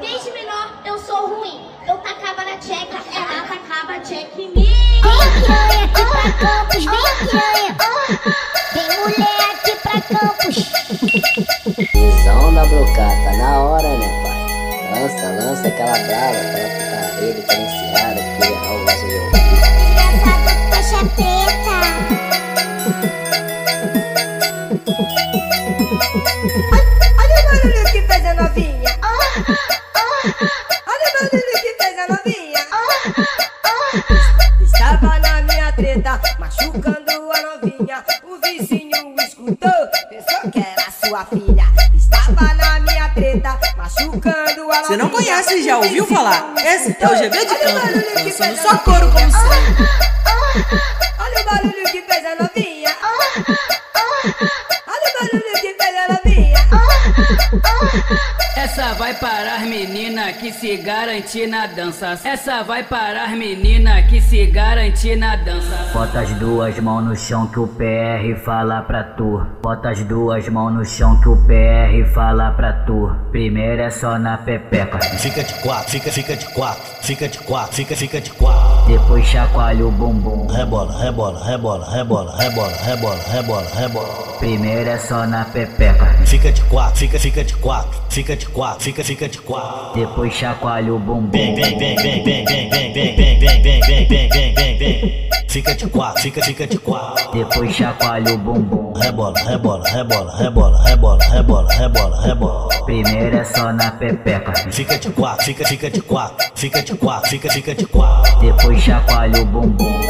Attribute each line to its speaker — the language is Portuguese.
Speaker 1: Desde menor eu sou ruim. Eu tacava na tcheca, ela tacava tcheca em mim.
Speaker 2: Vem piranha aqui pra Campos, vem piranha. Vem mulher aqui pra Campos.
Speaker 3: Visão da brocata, na hora, né, pai? Lança, lança aquela brava, aquela putaria diferenciada que eu gosto de ouvir.
Speaker 2: Engraçado preta.
Speaker 4: machucando a novinha. O vizinho escutou, pensou que era sua filha. Estava na minha treta, machucando a novinha.
Speaker 5: Você não conhece, já ouviu falar? Esse é o GB de campo, dançando só couro como sempre.
Speaker 6: Essa vai para as meninas que se garantir na dança. Essa vai para as meninas que se garantir na dança.
Speaker 7: Bota as duas mãos no chão que o PR fala pra tu. Bota as duas mãos no chão que o PR fala pra tu. Primeiro é só na pepeca,
Speaker 8: Fica de quatro, fica, fica de quatro, fica de quatro, fica, fica de quatro.
Speaker 7: Depois chacoalha o bumbum.
Speaker 8: Rebola, rebola, rebola, rebola, rebola, rebola, rebola, rebola.
Speaker 7: Primeiro é só na pepeca.
Speaker 8: Fica de quatro, fica, fica de quatro, fica de quatro, fica, fica de quatro.
Speaker 7: Depois chacoalha o bumbum.
Speaker 8: Vem, vem, vem, vem, vem, vem, vem, vem. Fica de quatro, fica, fica de quatro.
Speaker 7: Depois chacoalha o bumbum.
Speaker 8: Rebola, rebola, rebola, rebola, rebola, rebola, rebola, rebola.
Speaker 7: Primeiro é só na pepeca,
Speaker 8: Fica de quatro, fica, fica de quatro, fica de quatro, fica, fica de quatro.
Speaker 7: depois chacoalha o bumbum.